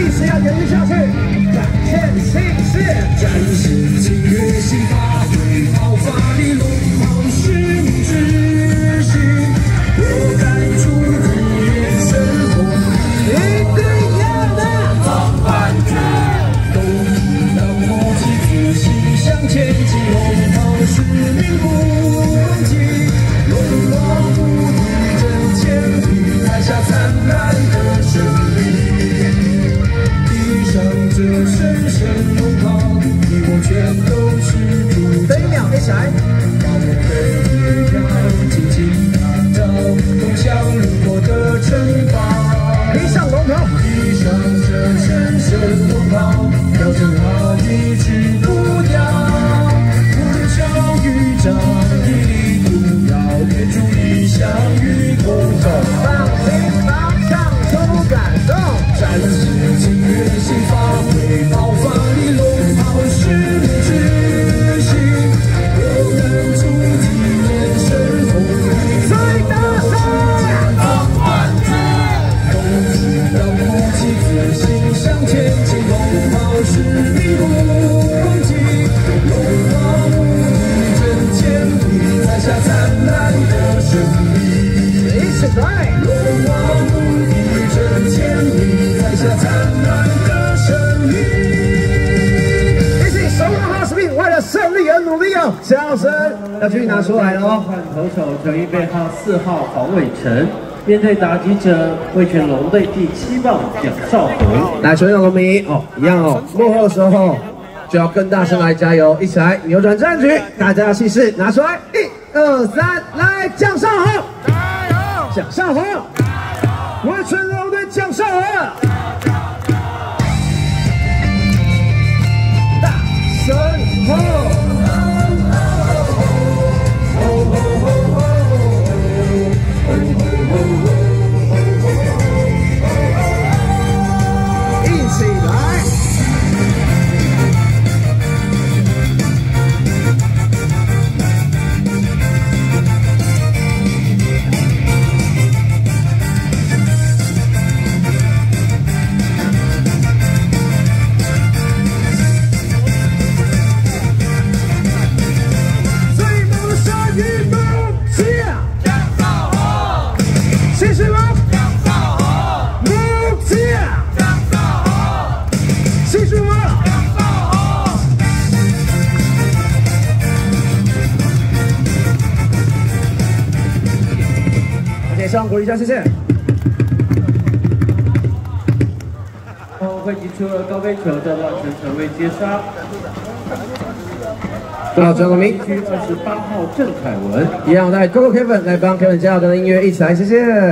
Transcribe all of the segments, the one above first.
气势要延一起守护好使命，为了胜利而努力哦！笑声要继续拿出来了哦。换投手球衣背号四号黄伟成，面对打击者味全龙队第七棒蒋少红。来，所有龙迷哦，一样哦，幕后的时候就要更大声来加油，一起来扭转战局，大家的气势拿出来，一二三，来，蒋少红，加油！蒋少红，我全龙队蒋少红，望鼓励一下，谢谢。后会击出了高飞球的乱成成为接杀。好，张龙明，区二十八号郑凯文。一样带 Coco Kevin 来帮 Kevin 加油的音乐一起来，谢谢。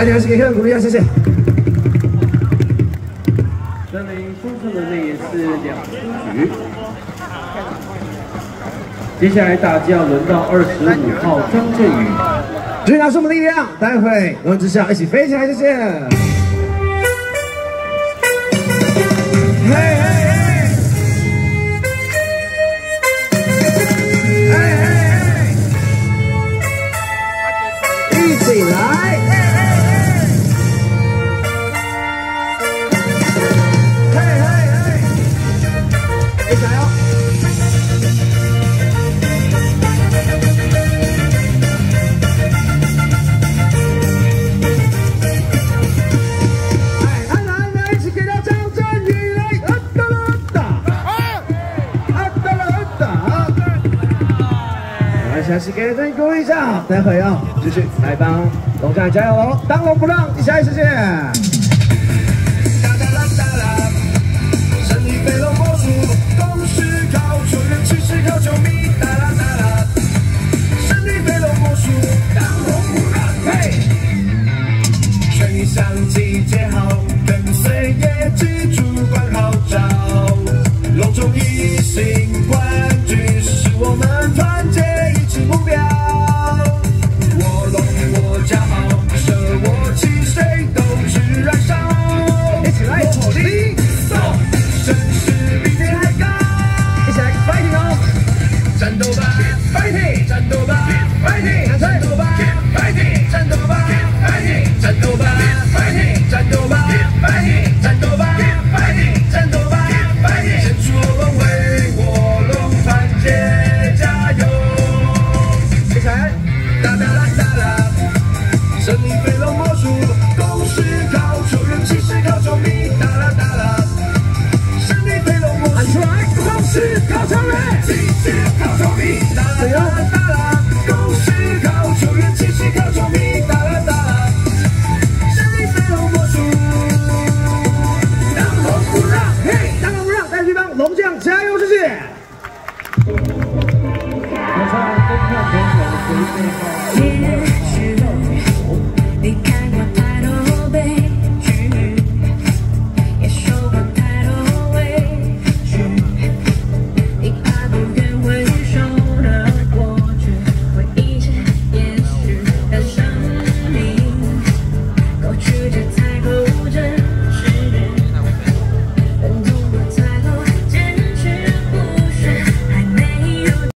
彩点还是给客人鼓励一下，谢谢。这里输出的内野是两出局。接下来打架轮到二十五号张振宇。继续拿出我们的力量，待会我们之下一起飞起来，谢谢。嘿嘿嘿，嘿嘿嘿，一起来。给自己鼓励一下，待会啊，继续来帮龙战加油喽！当龙不让，一起来谢谢。一起来 fighting 哦，战斗吧 fighting，战斗吧 fighting。